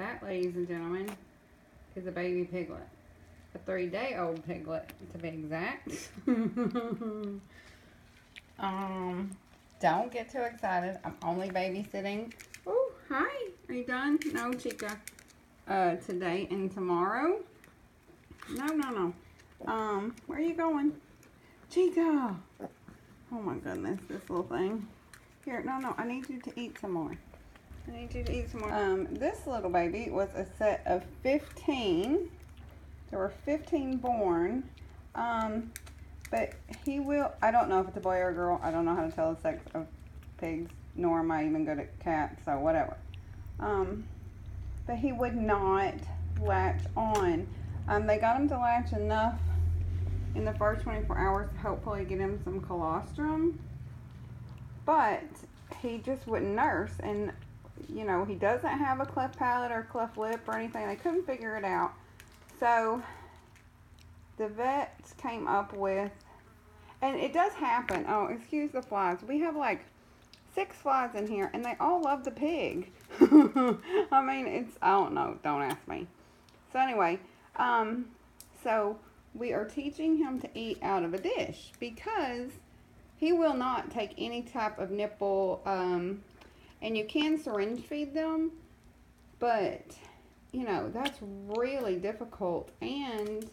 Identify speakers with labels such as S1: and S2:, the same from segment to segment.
S1: That, ladies and gentlemen, is a baby piglet. A three-day-old piglet, to be exact. um, don't get too excited. I'm only babysitting. Oh, hi. Are you done? No, Chica. Uh, today and tomorrow. No, no, no. Um, where are you going? Chica. Oh my goodness, this little thing. Here, no, no, I need you to eat some more. I need you to eat some more. Um, this little baby was a set of 15. There were 15 born. Um, but he will, I don't know if it's a boy or a girl. I don't know how to tell the sex of pigs, nor am I even good at cats, so whatever. Um, but he would not latch on. Um, they got him to latch enough in the first 24 hours to hopefully get him some colostrum. But he just wouldn't nurse. And, you know, he doesn't have a cleft palate or cleft lip or anything. They couldn't figure it out. So the vets came up with, and it does happen. Oh, excuse the flies. We have like six flies in here, and they all love the pig. I mean, it's, I don't know. Don't ask me. So anyway, um, so we are teaching him to eat out of a dish because he will not take any type of nipple, um, and you can syringe feed them, but, you know, that's really difficult, and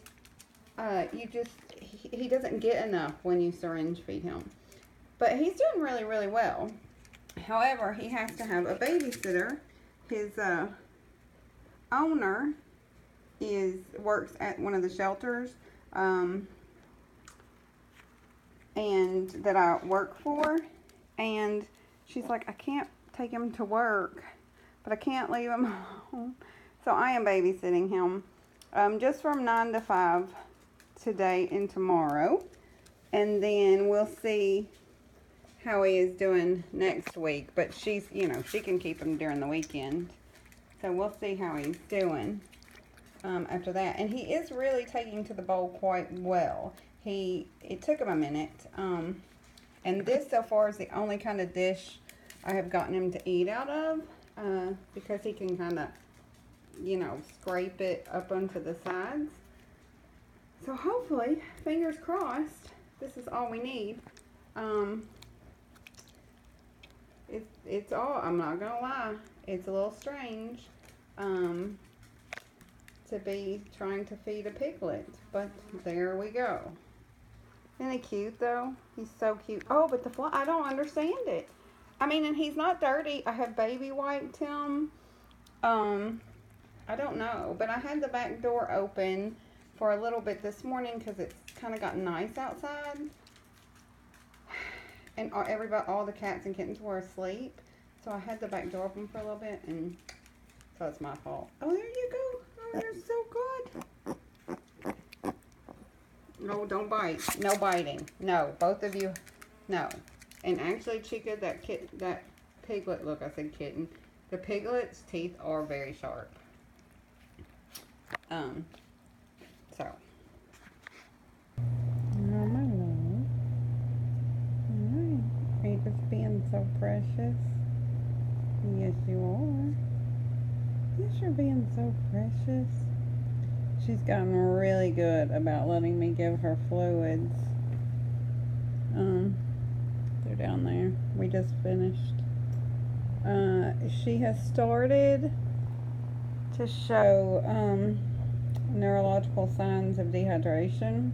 S1: uh, you just, he, he doesn't get enough when you syringe feed him. But he's doing really, really well. However, he has to have a babysitter. His uh, owner is works at one of the shelters um, and that I work for. And she's like, I can't take him to work, but I can't leave him home. So I am babysitting him um, just from 9 to 5 today and tomorrow. And then we'll see how he is doing next week. But she's, you know, she can keep him during the weekend. So we'll see how he's doing um, after that. And he is really taking to the bowl quite well. He, it took him a minute. Um, and this so far is the only kind of dish I have gotten him to eat out of. Uh, because he can kind of, you know, scrape it up onto the sides. So hopefully, fingers crossed, this is all we need. Um, it's, it's all, I'm not gonna lie, it's a little strange. Um, to be trying to feed a piglet. But there we go. Isn't he cute though? He's so cute. Oh, but the fly, I don't understand it. I mean, and he's not dirty. I have baby wiped him. Um, I don't know. But I had the back door open for a little bit this morning because it's kind of got nice outside. And all, everybody, all the cats and kittens were asleep. So I had the back door open for a little bit and so it's my fault. Oh, there you go. Oh, you're so good. No, don't bite. No biting. No, both of you. No. And actually, Chica, that kit, that piglet, look, I said kitten. The piglet's teeth are very sharp. Um, so. Oh, my love. Alright. Are you just being so precious? Yes, you are. Yes, you're being so precious. She's gotten really good about letting me give her fluids. Um, they're down there. We just finished. Uh, she has started to show um, neurological signs of dehydration.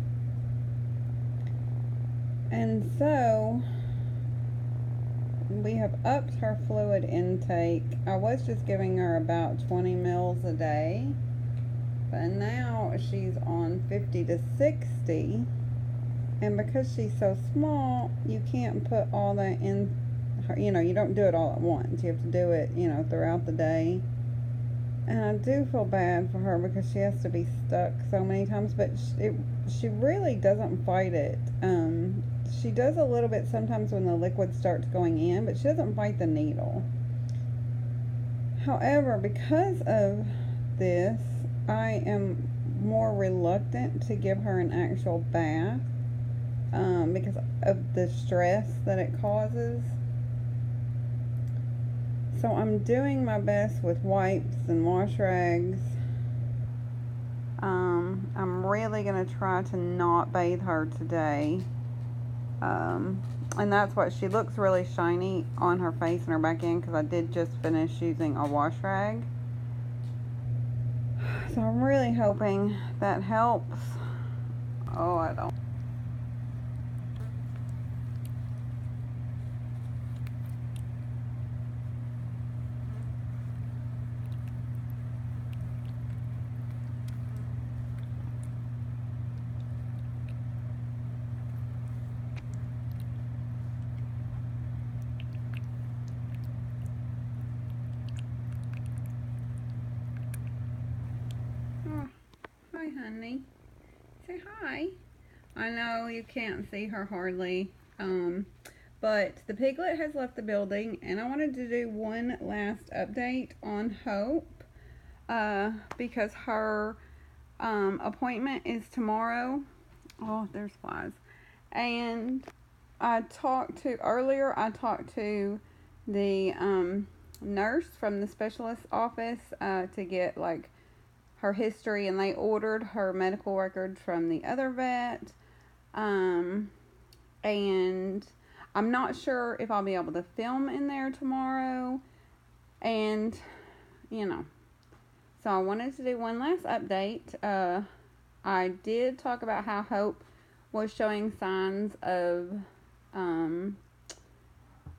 S1: And so, we have upped her fluid intake. I was just giving her about 20 mils a day, but now she's on 50 to 60. And because she's so small, you can't put all that in her, you know, you don't do it all at once. You have to do it, you know, throughout the day. And I do feel bad for her because she has to be stuck so many times, but she, it, she really doesn't fight it. Um, she does a little bit sometimes when the liquid starts going in, but she doesn't bite the needle. However, because of this, I am more reluctant to give her an actual bath um, because of the stress that it causes. So I'm doing my best with wipes and wash rags. Um, I'm really going to try to not bathe her today. Um, and that's what she looks really shiny on her face and her back end because I did just finish using a wash rag. So I'm really hoping that helps. Oh, I don't. Hi, honey. Say hi. I know you can't see her hardly, um, but the piglet has left the building, and I wanted to do one last update on Hope uh, because her um, appointment is tomorrow. Oh, there's flies. And I talked to, earlier, I talked to the um, nurse from the specialist office uh, to get, like, her history and they ordered her medical records from the other vet. Um, and I'm not sure if I'll be able to film in there tomorrow. And, you know, so I wanted to do one last update. Uh, I did talk about how Hope was showing signs of um,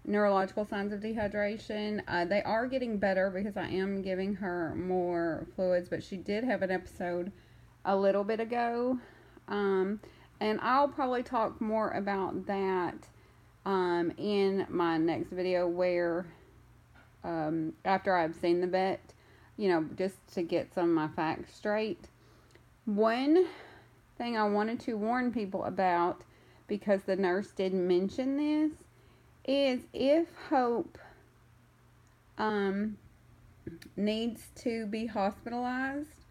S1: neurological signs of dehydration. Uh, they are getting better because I am giving her more fluids, but she did have an episode a little bit ago. Um, and I'll probably talk more about that um, in my next video where um, after I've seen the vet, you know, just to get some of my facts straight. One thing I wanted to warn people about because the nurse didn't mention this is if Hope um, needs to be hospitalized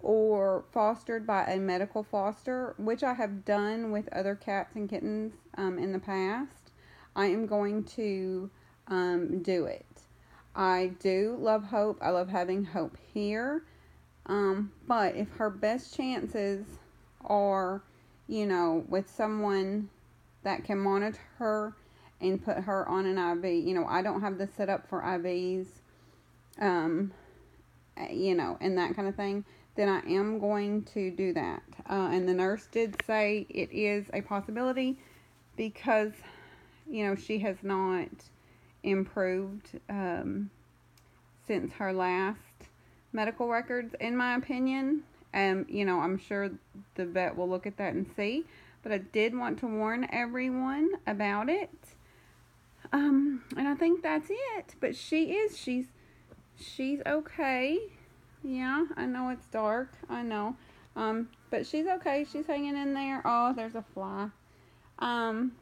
S1: or fostered by a medical foster, which I have done with other cats and kittens um, in the past, I am going to um, do it. I do love Hope. I love having Hope here. Um, but if her best chances are, you know, with someone that can monitor her and put her on an IV. You know, I don't have the setup for IVs, um, you know, and that kind of thing. Then I am going to do that. Uh, and the nurse did say it is a possibility because, you know, she has not improved um, since her last medical records, in my opinion. And, you know, I'm sure the vet will look at that and see. But I did want to warn everyone about it. Um, and I think that's it. But she is. She's she's okay. Yeah, I know it's dark. I know. Um, but she's okay. She's hanging in there. Oh, there's a fly. Um,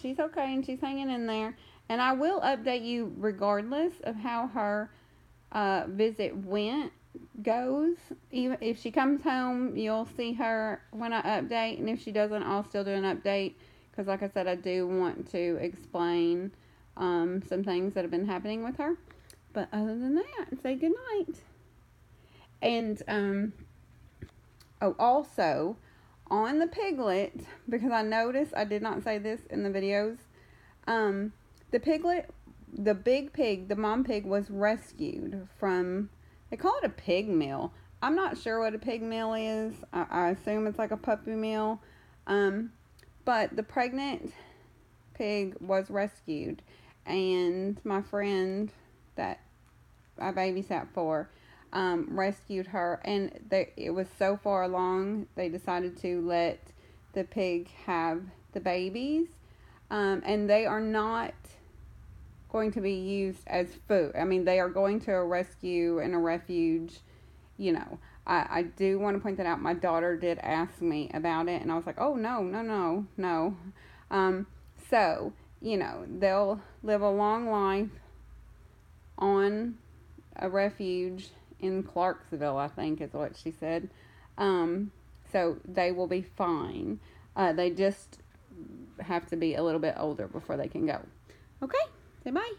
S1: she's okay and she's hanging in there. And I will update you regardless of how her uh, visit went goes. Even if she comes home, you'll see her when I update, and if she doesn't, I'll still do an update because like I said, I do want to explain um, some things that have been happening with her. But other than that, say good night. And um, oh, also on the piglet, because I noticed I did not say this in the videos. Um, the piglet, the big pig, the mom pig was rescued from. They call it a pig mill. I'm not sure what a pig mill is. I, I assume it's like a puppy mill. Um, but the pregnant pig was rescued, and my friend that I babysat for um, rescued her, and they, it was so far along they decided to let the pig have the babies, um, and they are not going to be used as food. I mean, they are going to a rescue and a refuge, you know. I, I do want to point that out. My daughter did ask me about it, and I was like, oh, no, no, no, no. Um, so, you know, they'll live a long life on a refuge in Clarksville, I think is what she said. Um, so they will be fine. Uh, they just have to be a little bit older before they can go. Okay, say bye.